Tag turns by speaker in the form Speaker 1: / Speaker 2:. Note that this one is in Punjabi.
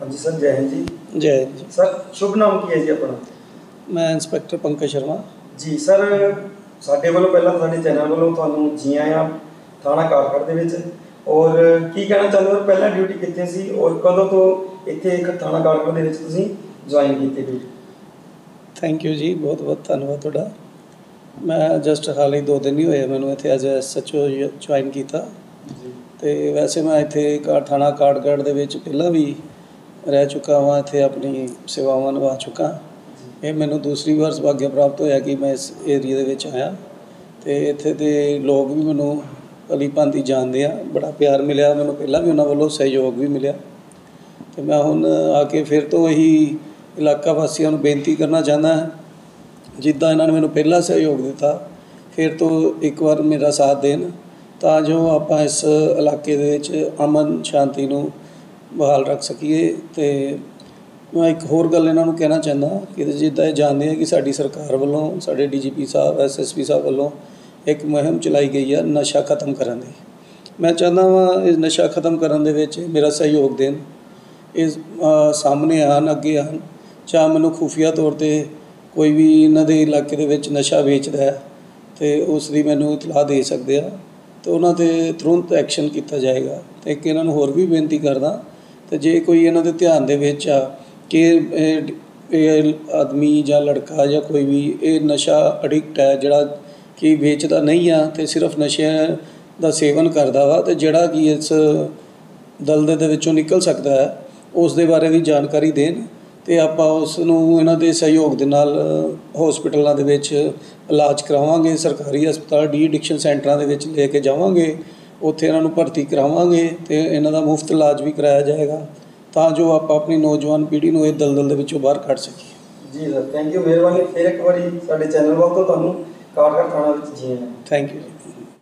Speaker 1: ਹਾਂਜੀ ਸਰ ਜੈ ਹਿੰਦ ਜੀ।
Speaker 2: ਜੈ ਹਿੰਦ
Speaker 1: ਸਰ ਸ਼ੁਭ ਨਾਮ ਕੀ ਹੈ ਜੀ ਆਪਣਾ?
Speaker 2: ਮੈਂ ਇੰਸਪੈਕਟਰ ਪੰਕਜ ਸ਼ਰਮਾ।
Speaker 1: ਜੀ ਸਰ ਸਾਡੇ ਵੱਲੋਂ ਪਹਿਲਾਂ ਤਾਂ ਸਾਡੇ ਚੈਨਲ ਵੱਲੋਂ ਤੁਹਾਨੂੰ ਜੀ ਆਇਆਂ ਥਾਣਾ ਕਾਰਕੜ ਦੇ ਵਿੱਚ ਔਰ ਕੀ ਕਹਿਣਾ ਚਾਹੁੰਦੇ ਹੋ? ਪਹਿਲਾਂ ਡਿਊਟੀ ਕਿੱਥੇ ਸੀ ਔਰ ਕਦੋਂ ਤੋਂ ਇੱਥੇ ਇੱਕ ਥਾਣਾ ਕਾਰਕੜ ਦੇ ਵਿੱਚ ਤੁਸੀਂ ਜੁਆਇਨ ਕੀਤੀ ਡਿਊਟੀ
Speaker 2: ਥੈਂਕ ਯੂ ਜੀ ਬਹੁਤ ਬਹੁਤ ਧੰਨਵਾਦ ਤੁਹਾਡਾ। ਮੈਂ ਜਸਟ ਹਾਲੇ ਦੋ ਦਿਨ ਹੀ ਹੋਏ ਮੈਨੂੰ ਇੱਥੇ ਐਜ਼ ਐਸਐਚਓ ਜੁਆਇਨ ਕੀਤਾ।
Speaker 1: ਜੀ।
Speaker 2: ਤੇ ਵੈਸੇ ਮੈਂ ਇੱਥੇ ਥਾਣਾ ਕਾਰਡਗੜ੍ਹ ਦੇ ਵਿੱਚ ਪਹਿਲਾਂ ਵੀ ਰਹਿ ਚੁੱਕਾ ਹਾਂ, ਇੱਥੇ ਆਪਣੀ ਸੇਵਾਵਾਂ ਨਿਭਾ ਚੁੱਕਾ। ਇਹ ਮੈਨੂੰ ਦੂਸਰੀ ਵਾਰ ਸੁਭਾਗਿਆ ਪ੍ਰਾਪਤ ਹੋਇਆ ਕਿ ਮੈਂ ਇਸ ਏਰੀਆ ਦੇ ਵਿੱਚ ਆਇਆ। ਤੇ ਇੱਥੇ ਦੇ ਲੋਕ ਵੀ ਮੈਨੂੰ ਭਲੀ ਭਾਂਤੀ ਜਾਣਦੇ ਆ, ਬੜਾ ਪਿਆਰ ਮਿਲਿਆ ਮੈਨੂੰ ਪਹਿਲਾਂ ਵੀ ਉਹਨਾਂ ਵੱਲੋਂ, ਸਹਿਯੋਗ ਵੀ ਮਿਲਿਆ। ਤੇ ਮੈਂ ਹੁਣ ਆ ਕੇ ਫਿਰ ਤੋਂ ਇਹੀ ਇਲਾਕਾ ਵਾਸੀਆਂ ਨੂੰ ਬੇਨਤੀ ਕਰਨਾ ਚਾਹੁੰਦਾ ਹਾਂ, ਜਿੱਦਾਂ ਇਹਨਾਂ ਨੇ ਮੈਨੂੰ ਪਹਿਲਾਂ ਸਹਿਯੋਗ ਦਿੱਤਾ, ਫਿਰ ਤੋਂ ਇੱਕ ਵਾਰ ਮੇਰਾ ਸਾਥ ਦੇਣ, ਤਾਂ ਜੋ ਆਪਾਂ ਇਸ ਇਲਾਕੇ ਦੇ ਵਿੱਚ ਅਮਨ ਸ਼ਾਂਤੀ ਨੂੰ ਬਹਾਲ ਰੱਖ ਸਕੀਏ ਤੇ ਮੈਂ ਇੱਕ ਹੋਰ ਗੱਲ ਇਹਨਾਂ ਨੂੰ ਕਹਿਣਾ ਚਾਹੁੰਦਾ ਕਿ ਜਿੱਦਾਂ ਇਹ ਜਾਣਦੇ ਆ ਕਿ ਸਾਡੀ ਸਰਕਾਰ ਵੱਲੋਂ, ਸਾਡੇ ਡੀਜੀਪੀ ਸਾਹਿਬ ਐਸਐਸਪੀ ਸਾਹਿਬ ਵੱਲੋਂ ਇੱਕ ਮੁਹਿੰਮ ਚਲਾਈ ਗਈ ਆ ਨਸ਼ਾ ਖਤਮ ਕਰਨ ਦੀ। ਮੈਂ ਚਾਹੁੰਦਾ ਵਾਂ ਇਸ ਨਸ਼ਾ ਖਤਮ ਕਰਨ ਦੇ ਵਿੱਚ ਮੇਰਾ ਸਹਿਯੋਗ ਦੇਣ। ਇਸ ਸਾਹਮਣੇ ਆਉਣ, ਅੱਗੇ ਆਉਣ। ਜਾਂ ਮੈਨੂੰ ਖੁਫੀਆ ਤੌਰ ਤੇ ਕੋਈ ਵੀ ਇਹਨਾਂ ਦੇ ਇਲਾਕੇ ਦੇ ਵਿੱਚ ਨਸ਼ਾ ਵੇਚਦਾ ਹੈ ਤੇ ਉਸ ਦੀ ਮੈਨੂੰ ਇਤਲਾਹ ਦੇ ਸਕਦੇ ਆ। ਤੇ ਉਹਨਾਂ ਤੇ ਤੁਰੰਤ ਐਕਸ਼ਨ ਕੀਤਾ ਜਾਏਗਾ। ਤੇ ਇੱਕ ਇਹਨਾਂ ਨੂੰ ਹੋਰ ਵੀ ਬੇਨਤੀ ਕਰਦਾ ਤੇ ਜੇ ਕੋਈ ਇਹਨਾਂ ਦੇ ਧਿਆਨ ਦੇ ਵਿੱਚ ਆ ਕਿ ਇਹ ਆਦਮੀ ਜਾਂ ਲੜਕਾ ਜਾਂ ਕੋਈ ਵੀ, ਇਹ ਨਸ਼ਾ ਅਡਿਕਟ ਹੈ ਜਿਹੜਾ ਕਿ ਵੇਚਦਾ ਨਹੀਂ ਆ ਤੇ ਸਿਰਫ ਨਸ਼ਿਆਂ ਦਾ ਸੇਵਨ ਕਰਦਾ ਵਾ ਤੇ ਜਿਹੜਾ ਕਿ ਇਸ ਦਲਦਲ ਦੇ ਵਿੱਚੋਂ ਨਿਕਲ ਸਕਦਾ ਹੈ, ਉਸ ਦੇ ਬਾਰੇ ਵੀ ਜਾਣਕਾਰੀ ਦੇਣ ਤੇ ਆਪਾਂ ਉਸ ਨੂੰ ਇਹਨਾਂ ਦੇ ਸਹਿਯੋਗ ਦੇ ਨਾਲ ਹਸਪੀਟਲਾਂ ਦੇ ਵਿੱਚ ਇਲਾਜ ਕਰਾਵਾਂਗੇ, ਸਰਕਾਰੀ ਹਸਪਤਾਲ ਡੀ ਐਡਿਕਸ਼ਨ ਸੈਂਟਰਾਂ ਦੇ ਵਿੱਚ ਲੈ ਕੇ ਜਾਵਾਂਗੇ ਉੱਥੇ ਇਹਨਾਂ ਨੂੰ ਭਰਤੀ ਕਰਾਵਾਂਗੇ ਤੇ ਇਹਨਾਂ ਦਾ ਮੁਫਤ ਇਲਾਜ ਵੀ ਕਰਾਇਆ ਜਾਏਗਾ ਤਾਂ ਜੋ ਆਪਾਂ ਆਪਣੀ ਨੌਜਵਾਨ ਪੀੜ੍ਹੀ ਨੂੰ ਇਹ ਦਲਦਲ ਦੇ ਵਿੱਚੋਂ ਬਾਹਰ ਕੱਢ ਸਕੀਏ।
Speaker 1: ਜੀ ਸਰ ਥੈਂਕ ਯੂ ਮਿਹਰਬਾਨੀ। ਫਿਰ ਇੱਕ ਵਾਰੀ ਸਾਡੇ ਚੈਨਲ ਵੱਲੋਂ ਤੁਹਾਨੂੰ ਕਾਰਕੜ ਥਾਣਾ ਵਿੱਚ ਜੀ ਆਇਆਂ
Speaker 2: ਥੈਂਕ ਯੂ